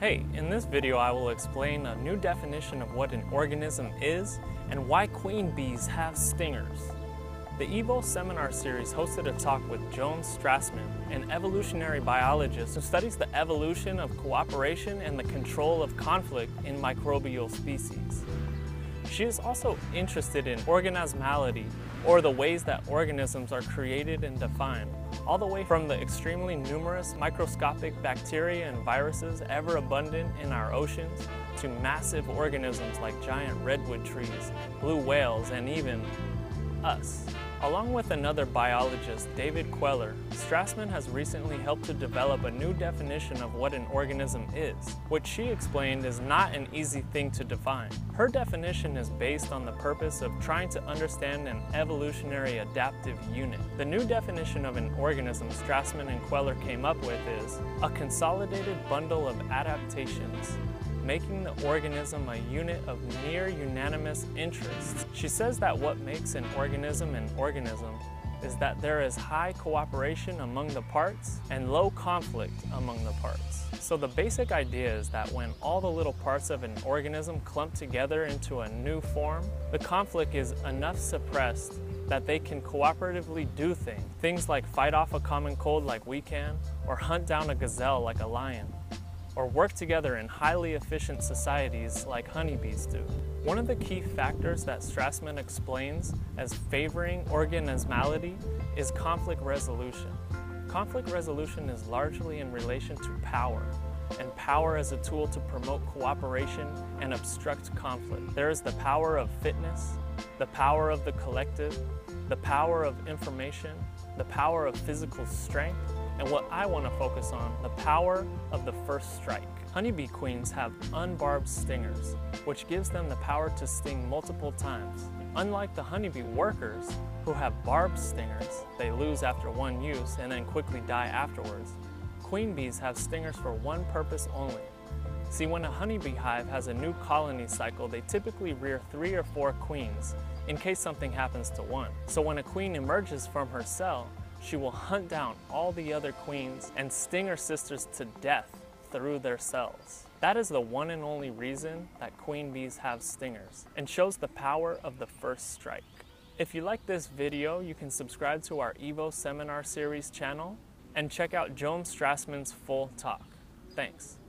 Hey, in this video I will explain a new definition of what an organism is and why queen bees have stingers. The EVO seminar series hosted a talk with Joan Strassman, an evolutionary biologist who studies the evolution of cooperation and the control of conflict in microbial species. She is also interested in organismality, or the ways that organisms are created and defined, all the way from the extremely numerous microscopic bacteria and viruses ever abundant in our oceans to massive organisms like giant redwood trees, blue whales, and even us. Along with another biologist, David Queller, Strassman has recently helped to develop a new definition of what an organism is, which she explained is not an easy thing to define. Her definition is based on the purpose of trying to understand an evolutionary adaptive unit. The new definition of an organism Strassman and Queller came up with is a consolidated bundle of adaptations making the organism a unit of near unanimous interests. She says that what makes an organism an organism is that there is high cooperation among the parts and low conflict among the parts. So the basic idea is that when all the little parts of an organism clump together into a new form, the conflict is enough suppressed that they can cooperatively do things. Things like fight off a common cold like we can, or hunt down a gazelle like a lion or work together in highly efficient societies like honeybees do. One of the key factors that Strassman explains as favoring organismality is conflict resolution. Conflict resolution is largely in relation to power, and power as a tool to promote cooperation and obstruct conflict. There is the power of fitness, the power of the collective, the power of information, the power of physical strength, and what I want to focus on, the power of the first strike. Honeybee queens have unbarbed stingers, which gives them the power to sting multiple times. Unlike the honeybee workers, who have barbed stingers, they lose after one use and then quickly die afterwards, queen bees have stingers for one purpose only. See, when a honeybee hive has a new colony cycle, they typically rear three or four queens in case something happens to one. So when a queen emerges from her cell, she will hunt down all the other queens and sting her sisters to death through their cells. That is the one and only reason that queen bees have stingers and shows the power of the first strike. If you like this video, you can subscribe to our EVO Seminar Series channel and check out Joan Strassman's full talk. Thanks.